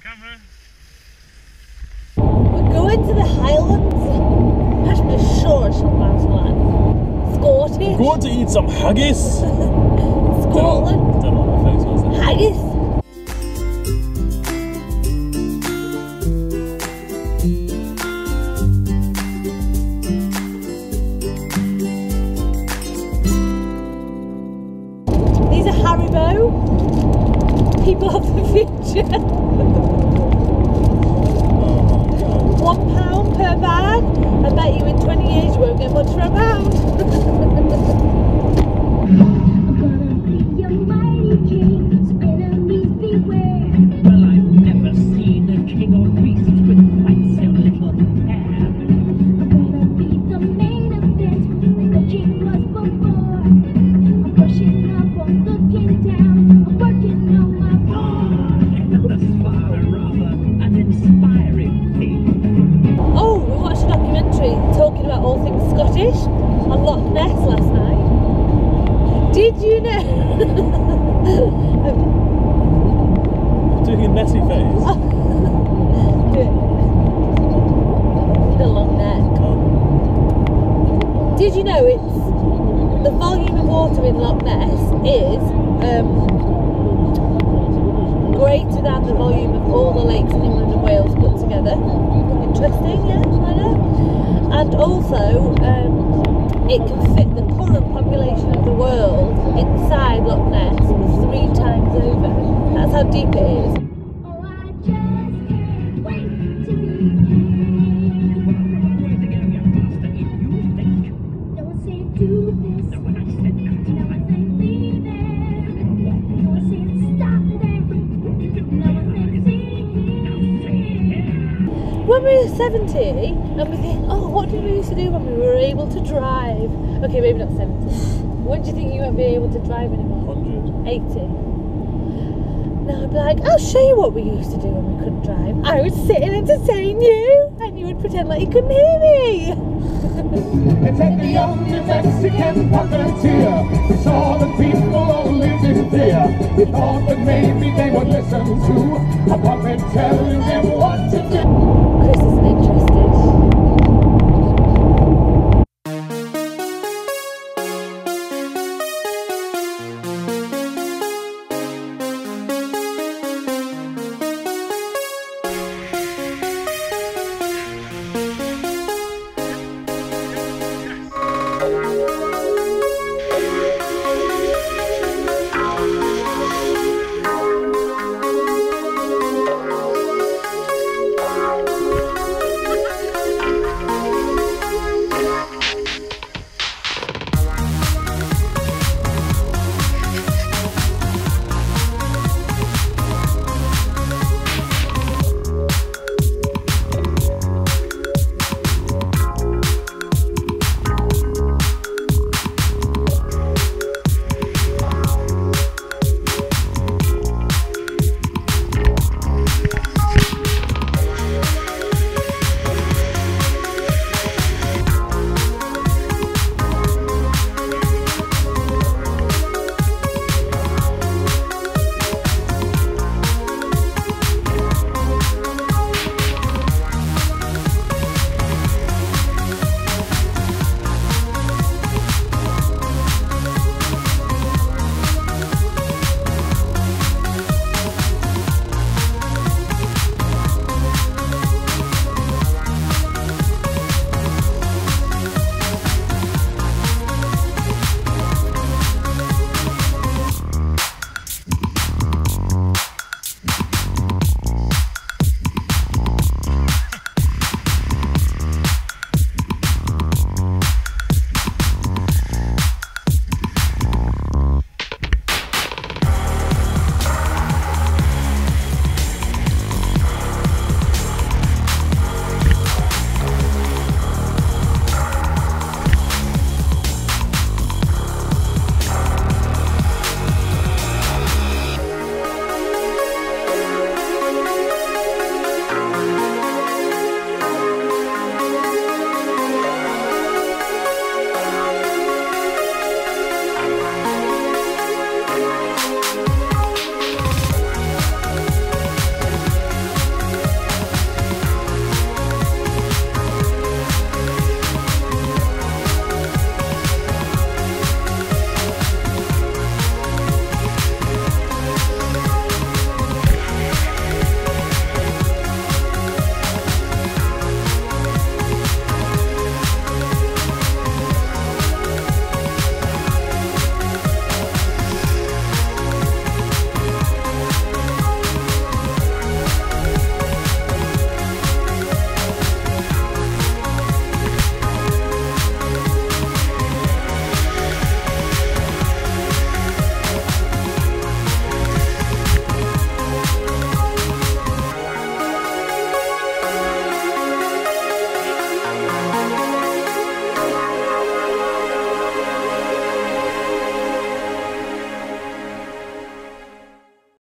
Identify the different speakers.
Speaker 1: the camera.
Speaker 2: We're going to the Highlands. Pash me sure somewhere like Scottish.
Speaker 3: Going to eat some haggis.
Speaker 2: Scotland.
Speaker 3: Don't know what my face was.
Speaker 2: Haggis. People of the future. Oh One pound per bag. I bet you in 20 years you won't get much for a pound. Scottish on Loch Ness last night. Did you know?
Speaker 3: Doing a messy face.
Speaker 2: the long neck. Did you know it's the volume of water in Loch Ness is um, greater than the volume of all the lakes in England and Wales put together? Interesting, yeah. And also, um, it can fit the current population of the world inside Loch Ness three times over. That's how deep it is. When we were 70 and we think, oh, what did we used to do when we were able to drive? Okay, maybe not 70. When do you think you won't be able to drive anymore?
Speaker 3: 100.
Speaker 2: 80. Now I'd be like, I'll show you what we used to do when we couldn't drive. I would sit and entertain you, and you would pretend like you couldn't hear me.
Speaker 4: It's at the only Mexican puppeteer. We saw the fear. Thought that maybe they would listen to a puppet telling them what to do.